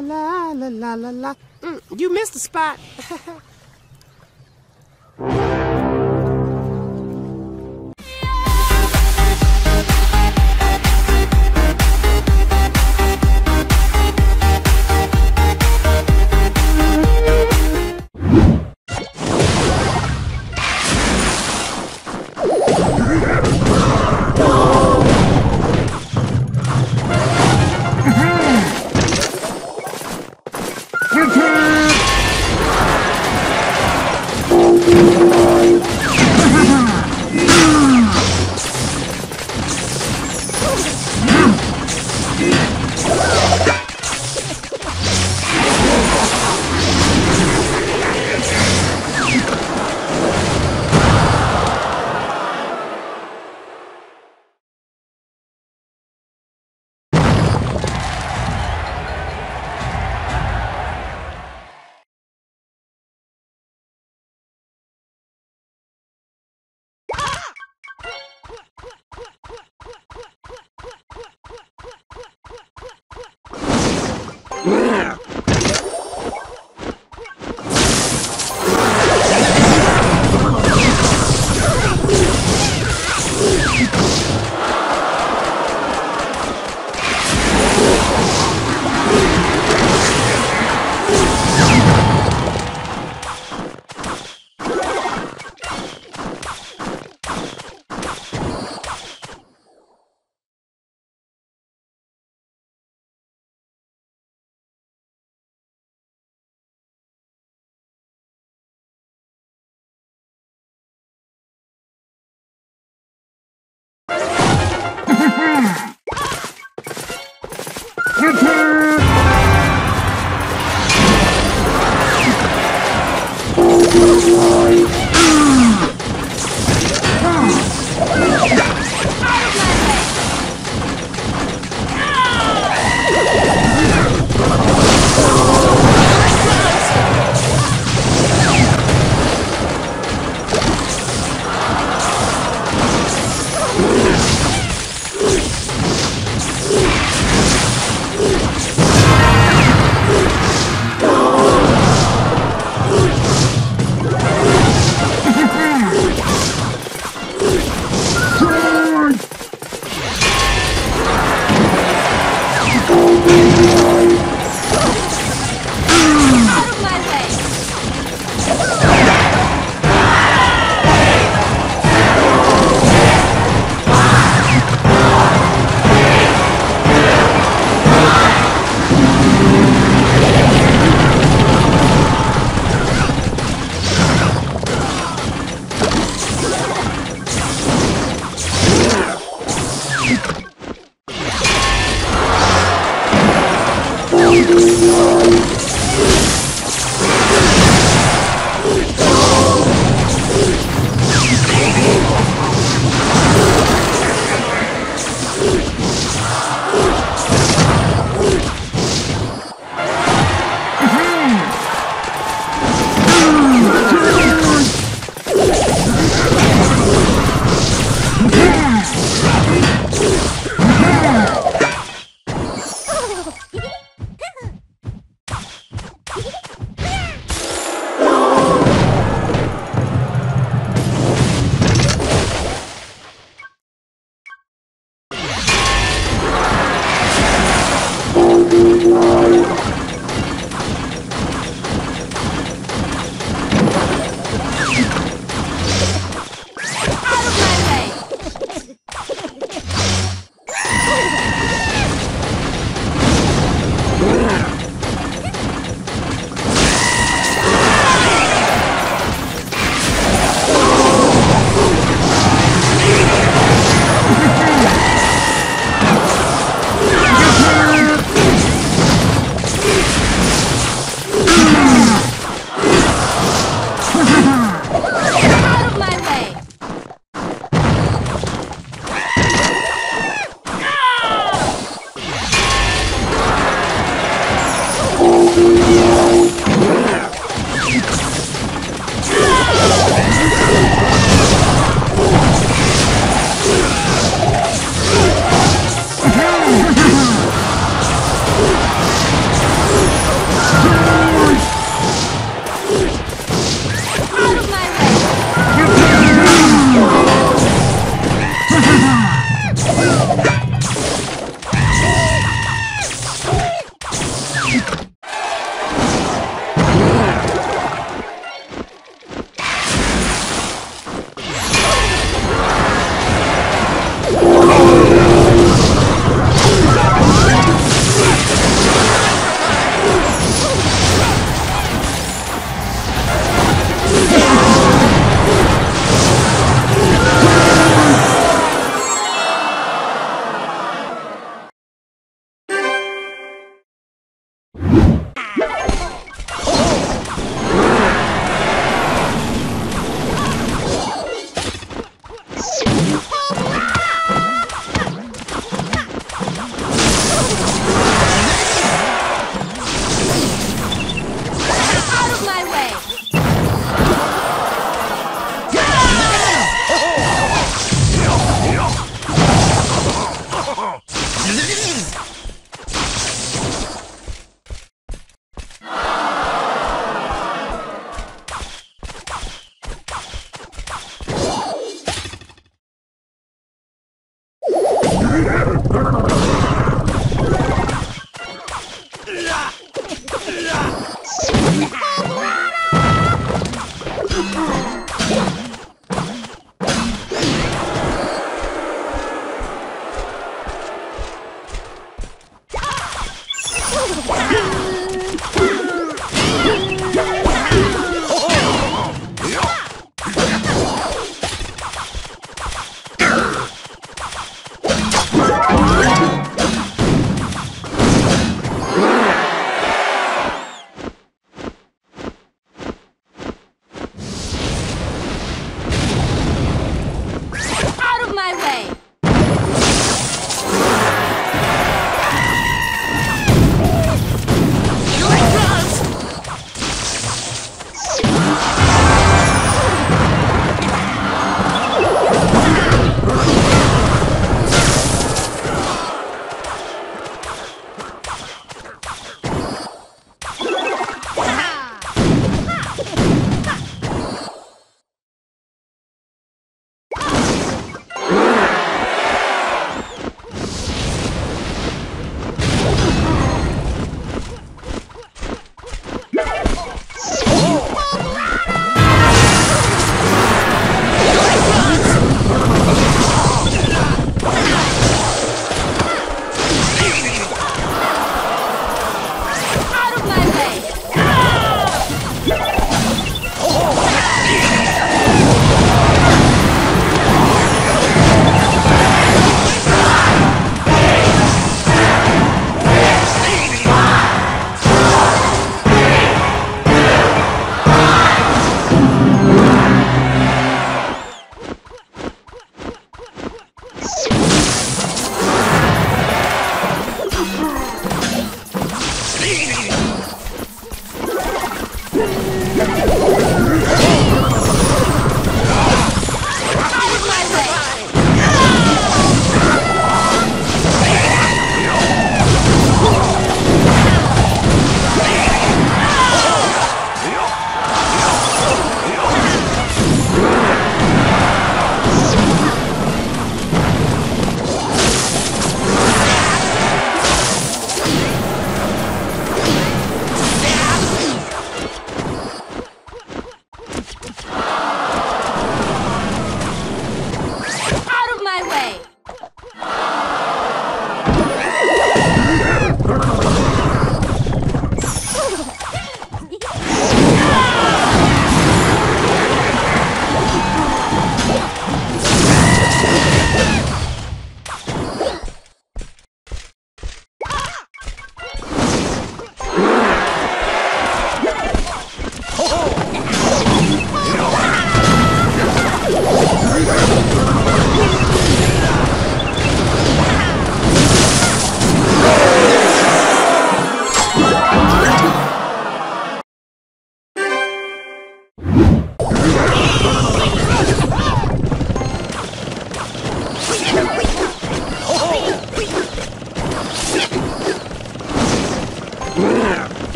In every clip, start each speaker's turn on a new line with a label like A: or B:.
A: la la la la la. Mm, you missed a spot.
B: Out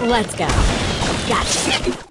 C: Let's go. Gotcha.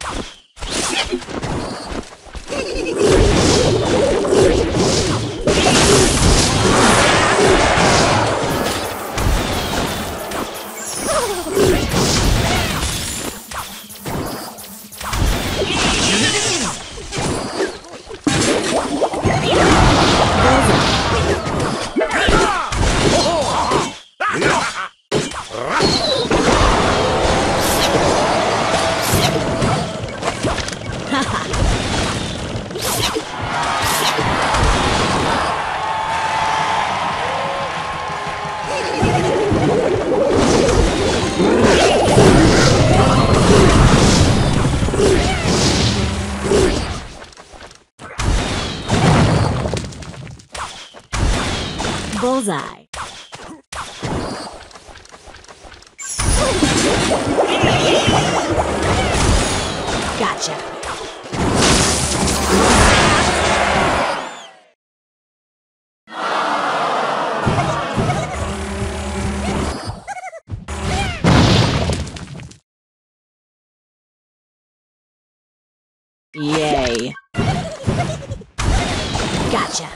C: Yay. Gotcha.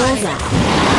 C: pousar.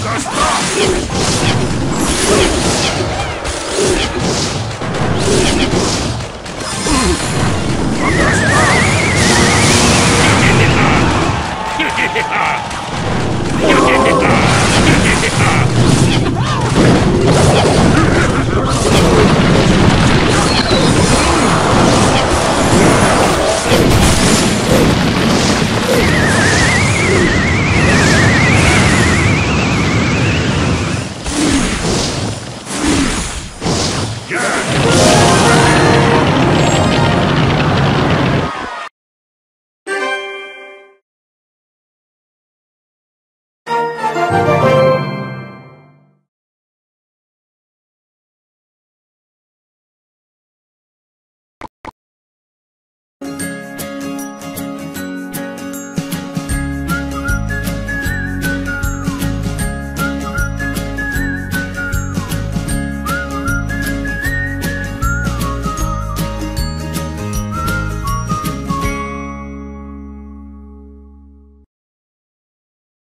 C: した